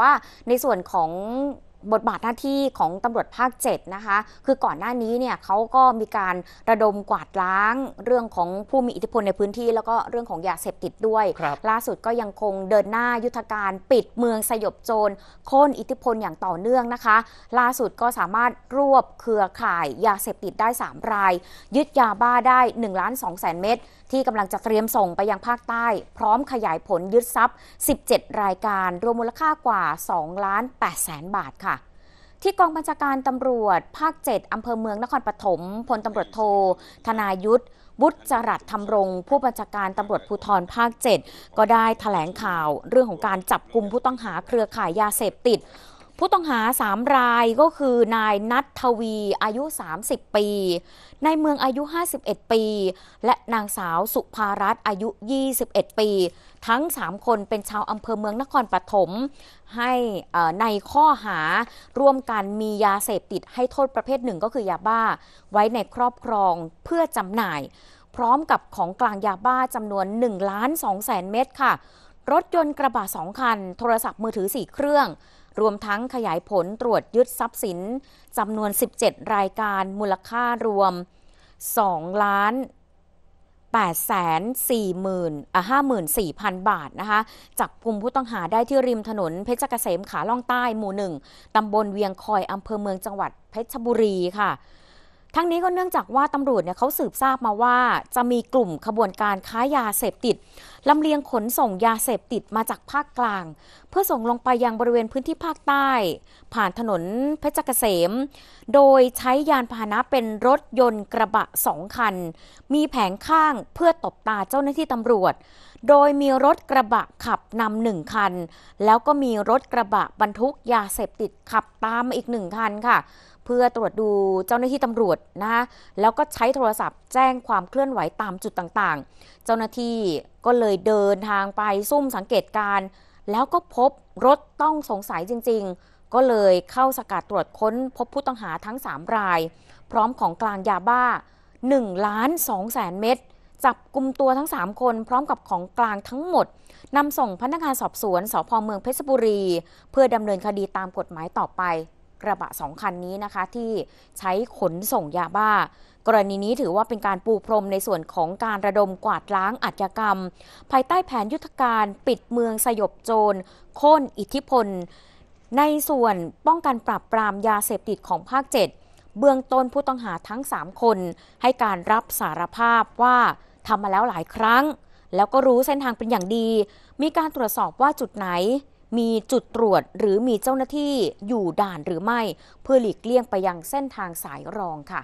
ว่าในส่วนของ บทบาทหน้าที่ของตำรวจภาค 7 นะคะ คือก่อนหน้านี้เนี่ยเขาก็มีการระดมกวาดล้างเรื่องของผู้มีอิทธิพลในพื้นที่ แล้วก็เรื่องของยาเสพติดด้วยครับล่าสุดก็ยังคงเดินหน้ายุทธการปิดเมืองสยบโจรโค่นอิทธิพลอย่างต่อเนื่องนะคะ ล่าสุดก็สามารถรวบเครือข่ายยาเสพติดได้ 3 ราย ยึดยาบ้าได้1ล้าน2แสนเม็ดที่กำลังจะเตรียมส่งไปยังภาคใต้ พร้อมขยายผลยึดทรัพย์ 17 รายการ รวมมูลค่ากว่า2ล้าน8แสนบาทค่ะ ที่กองบัญชาการตำรวจ ภาค 7อำเภอเมืองนครปฐมพลตำรวจโทธนายุทธบุตรจรัสธรรมรงผู้บัญชาการตำรวจภูธรภาค 7 ก็ได้แถลงข่าวเรื่องของการจับกลุ่มผู้ต้องหาเครือข่ายยาเสพติด ผู้ต้องหา 3 รายก็คือนายนัททวีอายุ 30 ปี นายเมืองอายุ 51 ปี และนางสาวสุภารัตน์อายุ 21 ปี ทั้ง 3 คนเป็นชาวอำเภอเมืองนครปฐมให้ในข้อหาร่วมกันมียาเสพติดให้โทษประเภทหนึ่งก็คือยาบ้า ไว้ในครอบครองเพื่อจำหน่าย พร้อมกับของกลางยาบ้าจำนวน1ล้าน2แสนเม็ดค่ะ รถยนต์กระบะ2คัน โทรศัพท์มือถือ 4 เครื่อง รวมทั้งขยายผลตรวจยึดทรัพย์สินจำนวน 17 รายการมูลค่ารวม 2 ล้าน8แสน4หมื่นอะ54,000 บาทนะคะจับกลุ่มผู้ต้องหาได้ที่ริมถนนเพชรเกษมขาล่องใต้หมู่หนึ่งตำบลเวียงคอยอำเภอเมืองจังหวัดเพชรบุรีค่ะ ทั้งนี้ก็เนื่องจากว่าตำรวจเนี่ยเขาสืบทราบมาว่าจะมีกลุ่มขบวนการค้ายาเสพติดลำเลียงขนส่งยาเสพติดมาจากภาคกลาง เพื่อส่งลงไปยังบริเวณพื้นที่ภาคใต้ ผ่านถนนเพชรเกษม โดยใช้ยานพาหนะเป็นรถยนต์กระบะสองคัน มีแผงข้างเพื่อตบตาเจ้าหน้าที่ตำรวจ โดยมีรถกระบะขับนำหนึ่งคัน แล้วก็มีรถกระบะบรรทุกยาเสพติดขับตามมาอีกหนึ่งคันค่ะ เพื่อตรวจดูเจ้าหน้าที่ตำรวจนะคะแล้วก็ใช้โทรศัพท์แจ้งความเคลื่อนไหวตามจุดต่างๆ เจ้าหน้าที่ก็เลยเดินทางไปซุ่มสังเกตการ แล้วก็พบรถต้องสงสัยจริง ๆ ก็เลยเข้าสกัดตรวจค้นพบผู้ต้องหาทั้ง 3 ราย พร้อมของกลางยาบ้า1ล้าน2แสนเม็ด จับกลุ่มตัวทั้ง 3 คนพร้อมกับของกลางทั้งหมดนำส่งพนักงานสอบสวนสพเมืองเพชรบุรี เพื่อดำเนินคดีตามกฎหมายต่อไป กระบะสองคันนี้นะคะที่ใช้ขนส่งยาบ้า กรณีนี้ถือว่าเป็นการปูพรมในส่วนของการระดมกวาดล้างอาชญากรรม ภายใต้แผนยุทธการปิดเมืองสยบโจรโค่นอิทธิพล ในส่วนป้องกันปราบปรามยาเสพติดของภาค 7 เบื้องต้นผู้ต้องหาทั้ง 3 คน ให้การรับสารภาพว่า ทำมาแล้วหลายครั้ง แล้วก็รู้เส้นทางเป็นอย่างดี มีการตรวจสอบว่าจุดไหน มีจุดตรวจหรือมีเจ้าหน้าที่อยู่ด่านหรือไม่ เพื่อหลีกเลี่ยงไปยังเส้นทางสายรองค่ะ